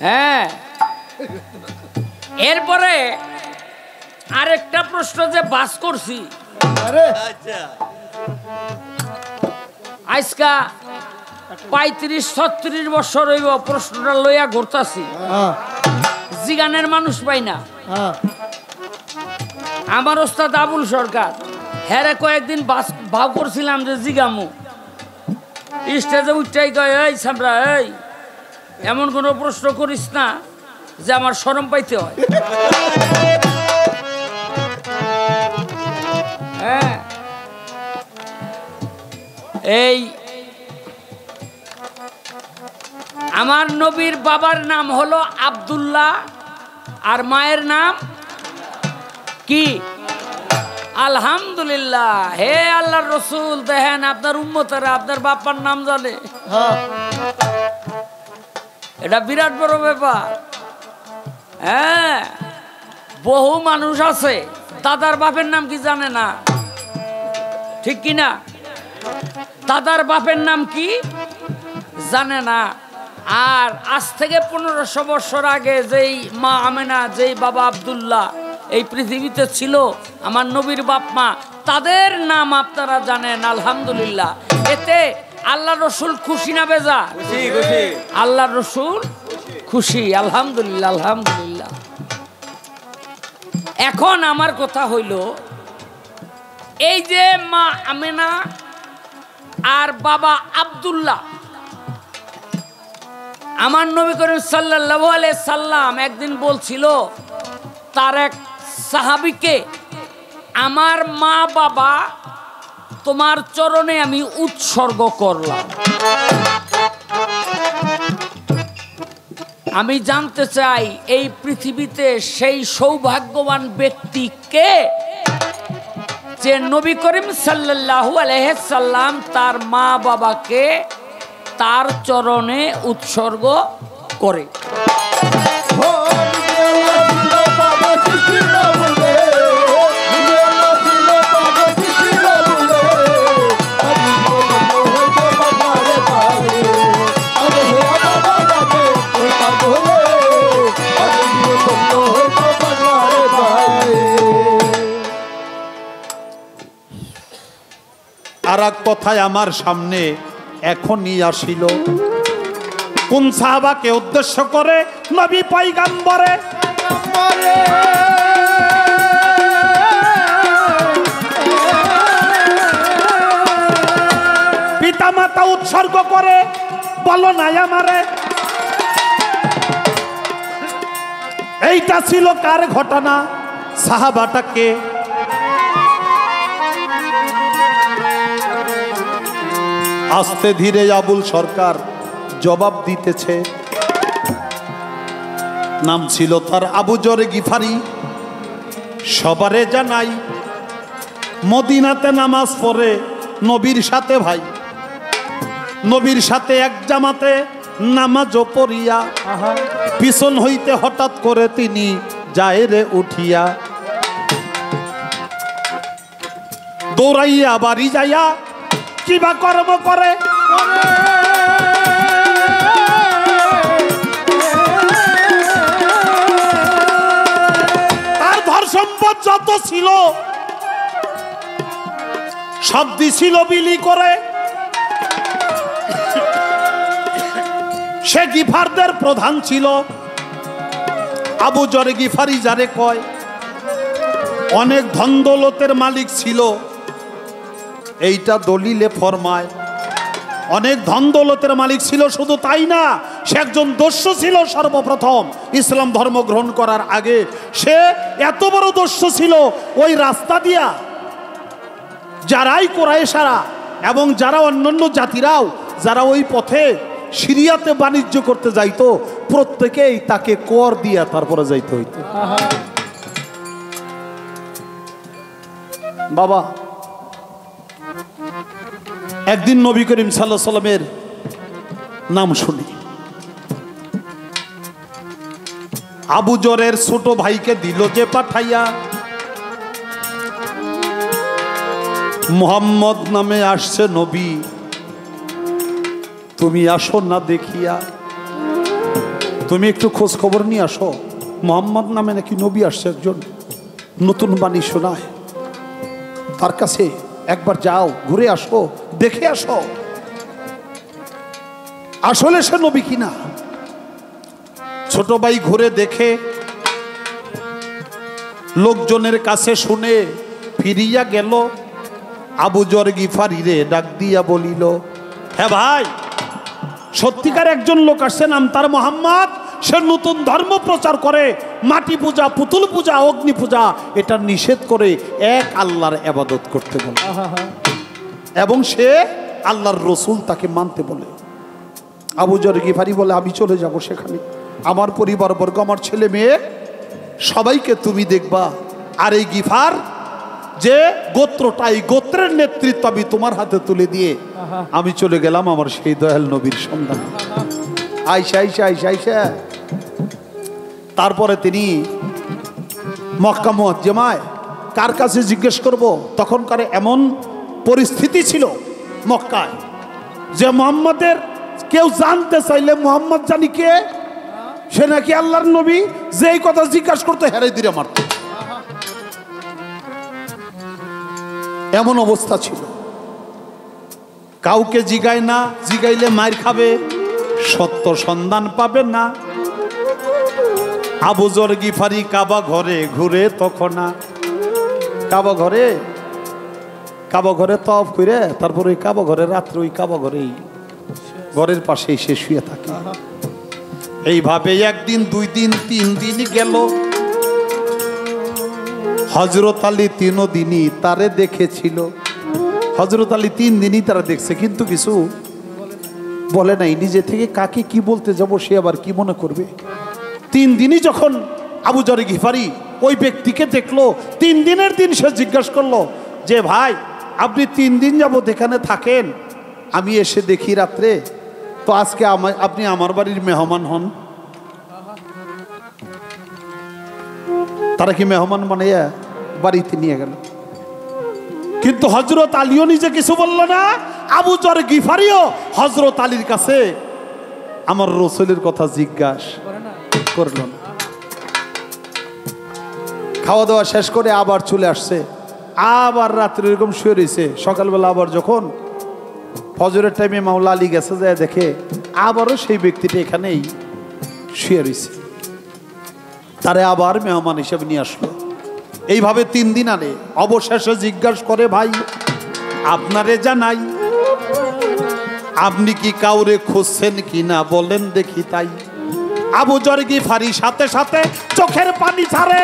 হ্যাঁ। এরপরে আরেকটা প্রশ্ন যে বাস করছি। আরে। আচ্ছা। আজকা পঁয়ত্রিশ ছত্রিশ বছর হইব প্রশ্নটা লইয়া ঘুরতাছি। হ্যাঁ। জিগানের মানুষ পাই না। হ্যাঁ। আমার ওস্তাদ আবুল সরকার হ্যারে কয়েকদিন বাস ভাব করছিলাম যে জিগামু। স্টেজে উঠটাই কয় এই সামরা এই। এমন কোনো প্রশ্ন করিস না যে আমার শরম পাইতে হয়। হ্যাঁ। এই আমার নবীর বাবার নাম হলো আব্দুল্লাহ আর মায়ের নাম কি? আলহামদুলিল্লাহ। হে আল্লাহর রসুল, দেখেন আপনার উম্মতারা আপনার বাপার নাম জানে। হ্যাঁ। এটা বিরাট বড় ব্যাপার। হ্যাঁ বহু মানুষ আছে, দাদার বাপের নাম কি জানে না? ঠিক কি না? দাদার বাপের নাম কি জানে না। আর আজ থেকে পনেরোশো বছর আগে যেই মা আমেনা, যেই বাবা আব্দুল্লাহ এই পৃথিবীতে ছিল, আমার নবীর বাপ মা, তাদের নাম আপনারা জানেন, আলহামদুলিল্লাহ। এতে আল্লাহ রসুল খুশি না বেজা? আল্লাহ রসুল খুশি আলহামদুলিল্লাহ আলহামদুলিল্লাহ। এখন আমার কথা হইল এই যে মা আমেনা আর বাবা আব্দুল্লাহ আমার নবী করিম সাল্লাল্লাহু আলাইহি সাল্লাম একদিন বলছিল তার এক সাহাবিকে আমার মা বাবা তোমার চরণে আমি উৎসর্গ করলাম। আমি জানতে চাই, এই পৃথিবীতে সেই সৌভাগ্যবান ব্যক্তি কে? যে নবী করিম সাল্লাল্লাহু আলাইহি সাল্লাম তার মা বাবাকে তার চরণে উৎসর্গ করে। কথায় আমার সামনে এখনই আসিল। কোন সাহাবাকে উদ্দেশ্য করে নবী পাইগাম্বরে পিতা মাতা উৎসর্গ করে, বলো নাই আমারে। এইটা ছিল কার ঘটনা? সাহাবাটাকে আস্তে ধীরে আবুল সরকার জবাব দিতেছে। নাম ছিল তার আবু জরে গিফারি। সবারে জানাই, মদিনাতে নামাজ পড়ে নবীর সাথে ভাই। নবীর সাথে এক জামাতে নামাজও পড়িয়া, পিছন হইতে হঠাৎ করে তিনি জায়েরে উঠিয়া, দৌড়াইয়া বাড়ি যাইয়া কিবা কর্ম করে। তার ধর সম্পদ যত ছিল সব দিছিল বিলি করে। সে গিফারদের প্রধান ছিল। আবু জরে গিফারি যারে কয়, অনেক ধন্দৌলতের মালিক ছিল। এইটা দলিলে ফরমায়। অনেক ধন দৌলতের মালিক ছিল শুধু তাই না সে একজন দস্যু ছিল সর্বপ্রথম। ইসলাম ধর্ম গ্রহণ করার আগে সে এত বড় দস্যু ছিল ওই রাস্তা দিয়া যারাই কোরাইশারা এবং যারা অন্যান্য জাতিরাও যারা ওই পথে সিরিয়াতে বাণিজ্য করতে যাইতো প্রত্যেকেই তাকে কর দিয়া তারপরে যাইতে হইতো। বাবা একদিন নবী করিম সাল্লাহ সাল্লামের নাম শুনি। আবু জরের ছোট ভাইকে দিল যে পাঠাইয়া। মোহাম্মদ নামে আসছে নবী। তুমি আসো না দেখিয়া। তুমি একটু খোঁজ খবর নিয়ে আসো। মোহাম্মদ নামে নাকি নবী আসছে একজন নতুন বাণী শোনায়। তার কাছে একবার যাও, ঘুরে আসো। দেখে আসো। আসলে সে নবী কিনা? ছোট ভাই ঘুরে দেখে, লোকজনের কাছে শুনে ফিরিয়া গেল। আবু জর গিফারি রে ডাক দিয়া বলিল হ্যাঁ ভাই, সত্যিকার একজন লোক আসছে, নাম তার মোহাম্মদ। সে নতুন ধর্ম প্রচার করে, মাটি পূজা, পুতুল পূজা, অগ্নি পূজা, এটা নিষেধ করে এক আল্লাহর আবাদত করতে বলে এবং সে আল্লাহর রসুল তাকে মানতে বলে। আবু জর গিফারি বলে, আমি চলে যাব সেখানে। আমার পরিবার বর্গ আমার ছেলে মেয়ে, সবাইকে তুমি দেখবা। আর এই গিফার যে গোত্রটা, এই গোত্রের নেতৃত্ব আমি তোমার হাতে তুলে দিয়ে আমি চলে গেলাম আমার সেই দয়াল নবীর সন্ধান। আইসা আইসা আইসা আইসা তারপরে তিনি মক্কা মুয়াজ্জমায় কার কাছে জিজ্ঞেস করব? তখনকার এমন পরিস্থিতি ছিল মক্কায়। যে মোহাম্মদের কেউ জানতে চাইলে মোহাম্মদ জানি কে? সে নাকি আল্লাহর নবী যে এই কথা জিজ্ঞাসা করতে হেরে দিলে মারত। এমন অবস্থা ছিল। কাউকে জিগায় না, জিগাইলে মার খাবে, সত্য সন্ধান পাবে না। আবুজর গিফারি কাবা ঘরে ঘুরে তখন কাবা ঘরে? কাবা ঘরে তফ করে তারপর ওই কাবা ঘরে রাত্রে ওই কাবা ঘরেই ঘরের পাশেই সে শুয়ে থাকে। এইভাবে একদিন, দুই দিন, তিন দিন গেল। হজরত আলী তিনও দিনই তারে দেখেছিল। হজরত আলী তিন দিনই তারা দেখছে, কিন্তু কিছু বলে নাই। নিজে থেকে কাকে কি বলতে যাব সে আবার কি মনে করবে? তিন দিনই যখন আবু জরে গিফারি ওই ব্যক্তিকে দেখল, তিন দিনের দিন সে জিজ্ঞাসা করল, যে ভাই আপনি তিন দিন যাবত এখানে থাকেন। আমি এসে দেখি রাত্রে। তো আজকে আপনি আমার বাড়ির মেহমান হন। তারা কি মেহমান বানাইয়া বাড়িতে নিয়ে গেল? কিন্তু হজরত আলীও নিজে কিছু বলল না। আবু জর গিফারিও হজরত আলীর কাছে আমার রসুলের কথা জিজ্ঞাস করল না। খাওয়া দাওয়া শেষ করে আবার চলে আসছে। আবার রাত্রে এরকম শুয়ে রয়েছে। সকালবেলা আবার যখন ফজরের টাইমে মাওলা আলী গেছে যায় দেখে আবারও সেই ব্যক্তিটা এখানেই শুয়ে রয়েছে। তারে আবার মেহমান হিসেবে নিয়ে আসলো। এইভাবে তিন দিন আনে। অবশেষে জিজ্ঞাসা করে, ভাই, আপনারে জানাই, আপনি কি কাউরে খুঁজছেন কি না? বলেন দেখি তাই। আবু জর্গি ফারি সাথে সাথে চোখের পানি ছাড়ে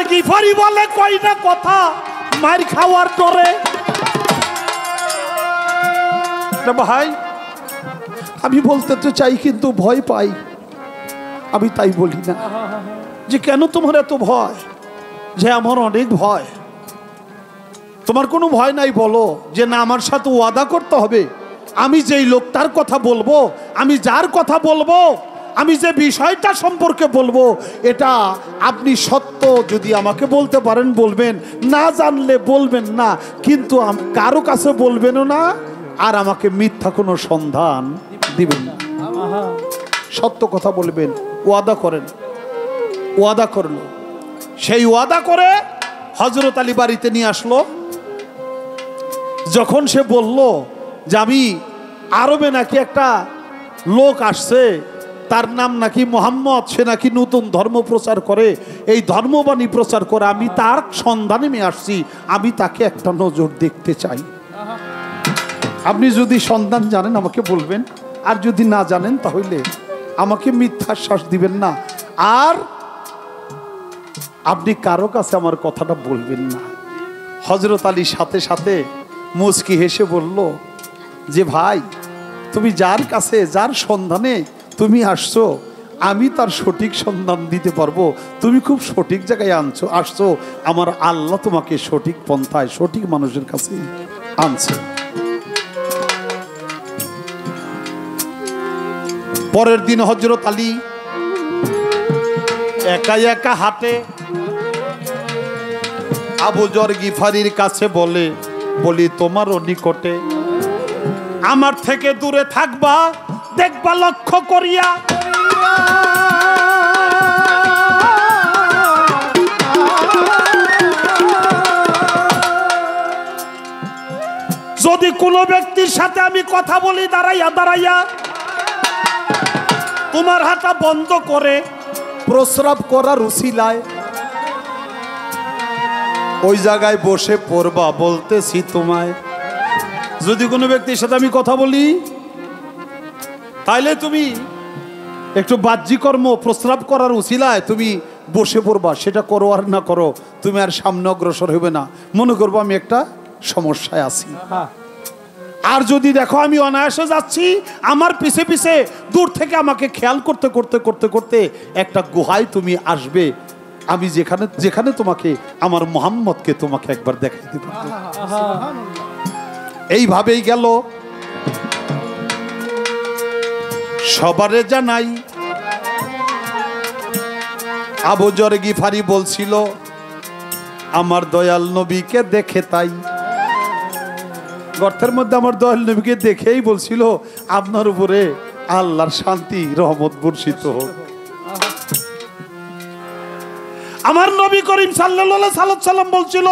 আবু জর্গি ফারি বলে? কই না কথা? মার খাওয়ার ডরে। ভাই, আমি বলতে তো চাই কিন্তু ভয় পাই। আমি তাই বলি না। যে কেন তোমার এত ভয়? যে আমার অনেক ভয়। তোমার কোনো ভয় নাই বলো, যে না আমার সাথে ওয়াদা করতে হবে। আমি যেই লোকটার কথা বলব, আমি যার কথা বলব আমি যে বিষয়টা সম্পর্কে বলব, এটা আপনি সত্য যদি আমাকে বলতে পারেন, বলবেন। না জানলে বলবেন না, কিন্তু কারও কাছে বলবেনও না, আর আমাকে মিথ্যা কোনো সন্ধান দিবেন না। সত্য কথা বলবেন, ওয়াদা করেন। ওয়াদা করল। সেই ওয়াদা করে হজরত আলী বাড়িতে নিয়ে আসলো। যখন সে বলল যে, আমি আরবে নাকি একটা লোক আসছে তার নাম নাকি মোহাম্মদ, সে নাকি নতুন ধর্ম প্রচার করে। এই ধর্মবাণী প্রচার করে, আমি তার সন্ধানে নিয়ে আসছি, আমি তাকে একটা নজর দেখতে চাই। আপনি যদি সন্ধান জানেন, আমাকে বলবেন। আর যদি না জানেন, তাহলে আমাকে মিথ্যাশ্বাস দিবেন না। আর আপনি কারও কাছে আমার কথাটা বলবেন না। হজরত আলীর সাথে সাথে মুচকি হেসে বলল, যে ভাই, তুমি যার কাছে, যার সন্ধানে তুমি আসছো, আমি তার সঠিক সন্ধান দিতে পারব। তুমি খুব সঠিক জায়গায় আনছো, আসছো। আমার আল্লাহ তোমাকে সঠিক পন্থায়, সঠিক মানুষের কাছে আনছে। পরের দিন হজরত আলী একা একা হাঁটে আবু জর গিফারির কাছে বলে, বলি, তোমারও নিকটে। আমার থেকে দূরে থাকবা দেখবা লক্ষ্য করিয়া। যদি কোনো ব্যক্তির সাথে আমি কথা বলি, দাঁড়াইয়া দাঁড়াইয়া, তোমার হাতা বন্ধ করে, প্রস্রাব করার উসিলায়। ওই জায়গায় বসে পড়বা, বলতেছি তোমায়। যদি কোনো ব্যক্তির সাথে আমি কথা বলি তাইলে তুমি একটু বাহ্যিকর্ম প্রস্রাব করার উচিলায় তুমি বসে পড়বা সেটা করো আর না করো তুমি আর সামনে অগ্রসর হবে না। মনে করব আমি একটা সমস্যায় আছি। আর যদি দেখো আমি অনায়াসে যাচ্ছি আমার পিছে পিছে দূর থেকে আমাকে খেয়াল করতে করতে করতে করতে একটা গুহায় তুমি আসবে। আমি যেখানে যেখানে তোমাকে আমার মোহাম্মদকে তোমাকে একবার দেখাই দেব এইভাবেই গেল। সবারে জানাই। আবু জর গিফারি বলছিল, আমার দয়াল নবীকে দেখে তাই। গর্তের মধ্যে আমার দয়াল নবীকে দেখেই বলছিল, আপনার উপরে আল্লাহর শান্তি, রহমত বর্ষিত হোক। আমার নবী করিম সাল্লাম সাল্লাম বলছিল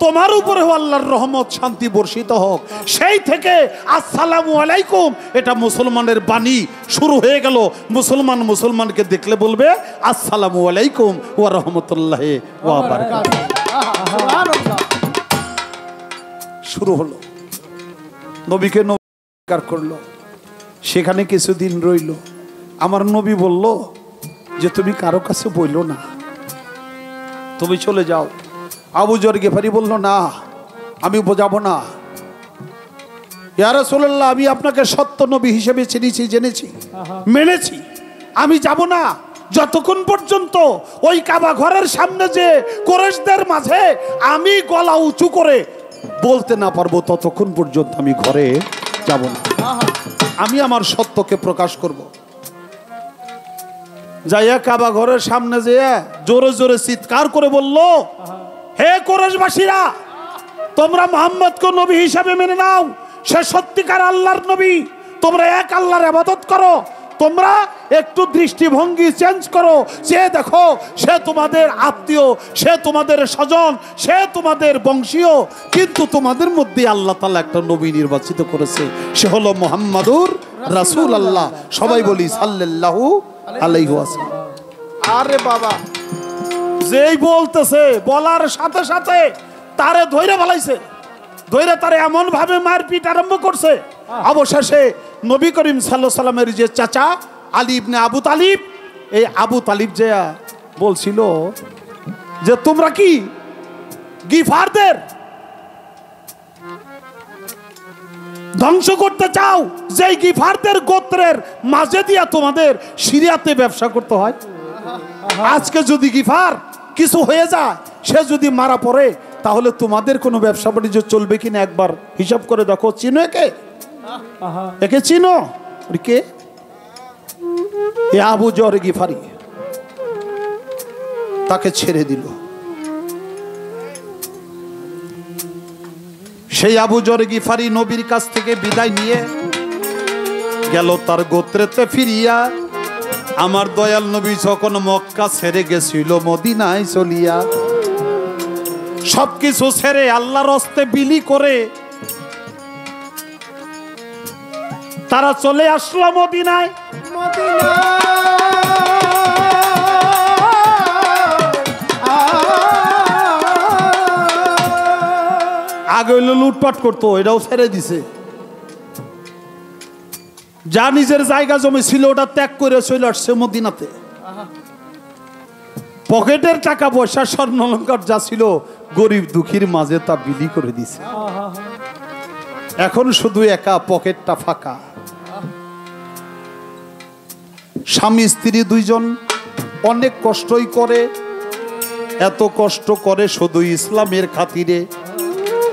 তোমার উপরে আল্লাহর রহমত, শান্তি বর্ষিত হোক। সেই থেকে আসসালামু আলাইকুম। এটা মুসলমানের বাণী শুরু হয়ে গেল। মুসলমান মুসলমানকে দেখলে বলবে, আসসালামু আলাইকুম ওয়া রহমতুল্লাহ ওয়া শুরু হলো। নবীকে নবীকার করল। সেখানে কিছুদিন রইল। আমার নবী বলল যে, তুমি কারও কাছে বইলো না। তুমি চলে যাও। আবু জর গেফারি বলল না আমি বোঝাবো না। ইয়ারা সোল্লাহ আমি আপনাকে সত্য নবী হিসেবে চিনেছি জেনেছি মেনেছি। আমি যাব না। যতক্ষণ পর্যন্ত ওই কাবা ঘরের সামনে যে কোরেশদের মাঝে আমি গলা উঁচু করে বলতে না পারব ততক্ষণ পর্যন্ত আমি ঘরে যাব না। আমি আমার সত্যকে প্রকাশ করব। যাইয়া কাবা ঘরের সামনে যেয়ে জোরে জোরে চিৎকার করে বলল হে কোরশবাসীরা তোমরা মোহাম্মদকে নবী হিসাবে মেনে নাও। সে সত্যিকার আল্লাহর নবী। তোমরা এক আল্লাহর আবাদত করো। তোমরা একটু দৃষ্টিভঙ্গি চেঞ্জ করো। সে দেখো, সে তোমাদের আত্মীয়, সে তোমাদের স্বজন, সে তোমাদের বংশীয়, কিন্তু তোমাদের মধ্যে আল্লাহ তালা একটা নবী নির্বাচিত করেছে। সে হলো মোহাম্মদুর রাসূল আল্লাহ সবাই বলি সাল্লাল্লাহু আলাইহি ওয়াসাল্লাম। আরে বাবা। যেই বলতেছে, বলার সাথে সাথে তারে ধৈর্য বলাইছে ধৈর্য তারে এমন ভাবে মারপিট আরম্ভ করছে। অবশেষে নবী করিম সাল্লাহ সাল্লামের যে চাচা আলিব ইবনে আবু তালিব, এই আবু তালিব যে বলছিল যে, তোমরা কি গিফারদের ধ্বংস করতে চাও? যেই গিফারদের গোত্রের মাঝে দিয়া তোমাদের সিরিয়াতে ব্যবসা করতে হয়? আজকে যদি গিফার কিছু হয়ে যায় সে যদি মারা পড়ে তাহলে তোমাদের কোনো ব্যবসা বাণিজ্য চলবে কিনা একবার হিসাব করে দেখো। চিনো একে? একে চিনো? কে? আবু জর গিফারি। তাকে ছেড়ে দিল। সেই আবু জর গিফারি নবীর কাছ থেকে বিদায় নিয়ে গেল তার গোত্রেতে ফিরিয়া। আমার দয়াল নবী যখন মক্কা ছেড়ে গেছিল মদিনায় চলিয়া সবকিছু ছেড়ে আল্লাহর হস্তে বিলি করে তারা চলে আসলো মদিনায়। আগে হইল লুটপাট করতো এটাও ছেড়ে দিছে। যা নিজের জায়গা জমি ছিল, ওটা ত্যাগ করে চলে আসছে মদিনাতে। পকেটের টাকা পয়সা, স্বর্ণ অলঙ্কার যা ছিল, গরিব দুঃখীর মাঝে তা বিলি করে দিছে। এখন শুধু একা পকেটটা ফাঁকা। স্বামী, স্ত্রী দুইজন অনেক কষ্টই করে, এত কষ্ট করে শুধু ইসলামের খাতিরে।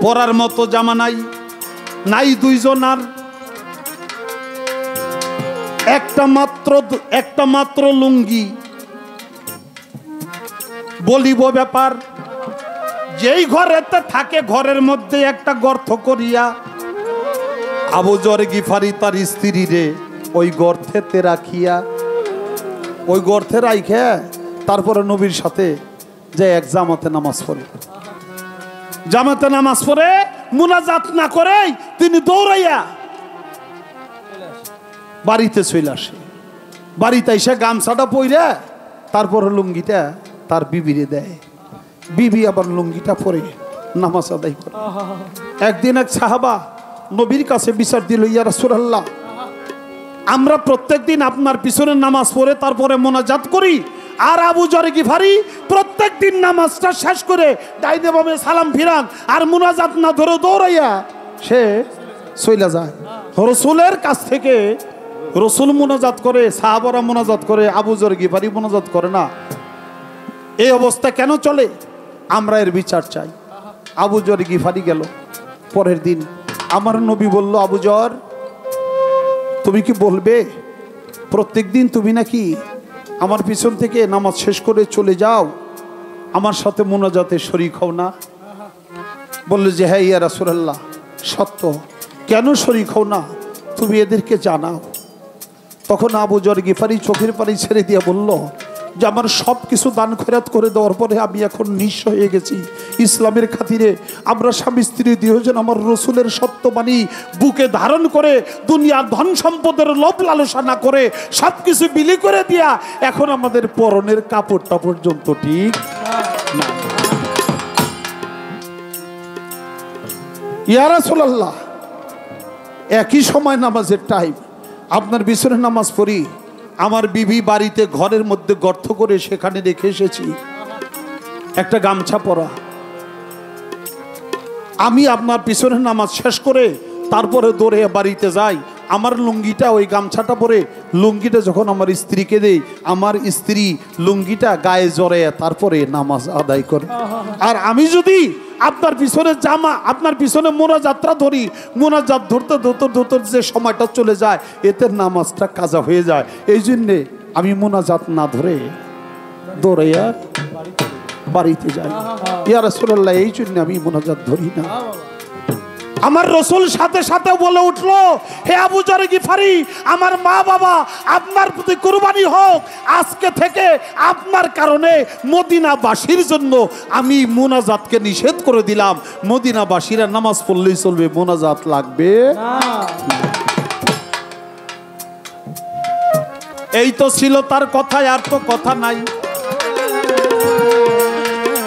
পরার মতো জামা নাই নাই দুইজন আর একটা মাত্র একটা মাত্র লুঙ্গি। বলিব ব্যাপার, যেই ঘরেতে থাকে ঘরের মধ্যে একটা গর্ত করিয়া, আবু জর গিফারি তার স্ত্রী রে ওই গর্থেতে রাখিয়া, ওই গর্থে রাইখে, তারপরে নবীর সাথে যে এক জামাতে নামাজ পড়ে। জামাতে নামাজ পড়ে, মুনাজাত না করেই তিনি দৌড়াইয়া বাড়িতে চলে আসে। বাড়িতে এসে গামছাটা পইরা তারপর লুঙ্গিটা তার বিবিরে দেয়। বিবি আবার লুঙ্গিটা পরে নামাজ আদায় করে। একদিন এক সাহাবা নবীর কাছে বিচার দিল, ইয়া রাসূলুল্লাহ, আমরা প্রত্যেক দিন আপনার পিছনে নামাজ পড়ে তারপরে মোনাজাত করি আর আবু জরে কি ভারি প্রত্যেক দিন নামাজটা শেষ করে ডাইনে বামে সালাম ফিরান আর মোনাজাত না ধরে দৌড়াইয়া সে চইলা যায়। রসুলের কাছ থেকে রসুল মোনাজাত করে, সাহাবরা মোনাজাত করে, আবু জর গিফারি মোনাজাত করে না। এই অবস্থা কেন চলে? আমরা এর বিচার চাই। আবু জর গিফারি গেল পরের দিন। আমার নবী বলল, আবু জর, তুমি কি বলবে? প্রত্যেক দিন তুমি নাকি আমার পিছন থেকে নামাজ শেষ করে চলে যাও? আমার সাথে মোনাজাতে শরিক হও না? বলল, যে হ্যাঁ ইয়া রাসুলাল্লাহ, সত্য। কেন শরিক হও না? তুমি এদেরকে জানাও। তখন আবু জর গিফারি চোখের পানি ছেড়ে দিয়ে বলল, যে আমার সব কিছু দান খয়রাত করে দেওয়ার পরে আমি এখন নিঃস্ব হয়ে গেছি ইসলামের খাতিরে আমরা স্বামী, স্ত্রী দুজন আমার রসুলের সত্যবাণী বুকে ধারণ করে, দুনিয়ার ধন সম্পদের লোভ লালসা না করে সব কিছু বিলি করে দিয়া এখন আমাদের পরনের কাপড়টা পর্যন্ত ঠিক না। ইয়া রাসূলুল্লাহ, একই সময় নামাজের টাইম আপনার বিছনে নামাজ পড়ি। আমার বিবি বাড়িতে ঘরের মধ্যে গর্ত করে সেখানে রেখে এসেছি। একটা গামছা পরা। আমি আপনার পিছনে নামাজ শেষ করে তারপরে দৌড়ে বাড়িতে যাই। আমার লুঙ্গিটা, ওই গামছাটা পরে লুঙ্গিটা যখন আমার স্ত্রীকে দেই, আমার স্ত্রী লুঙ্গিটা গায়ে জড়ে তারপরে নামাজ আদায় করে। আর আমি যদি আপনার পিছনে জামা, আপনার পিছনে মোনা যাত্রা ধরি। মোনাজাত ধরতে ধরতে ধরতে যে সময়টা চলে যায়, এতে নামাজটা কাজা হয়ে যায়। এই জন্যে আমি মোনাজাত না ধরে দৌড়াইয়া বাড়িতে যাই। ইয়ার রাসূলুল্লাহ, এই জন্য আমি মোনাজাত ধরি না। আমার রসুল সাথে সাথে বলে উঠল হে আবু জরে গিফারি আমার মা বাবা আপনার প্রতি কুরবানি হোক। আজকে থেকে আপনার কারণে মদিনাবাসীর জন্য আমি মোনাজাতকে নিষেধ করে দিলাম। মদিনাবাসীরা নামাজ পড়লেই চলবে। মোনাজাত লাগবে? এই তো ছিল তার কথায় আর তো কথা নাই।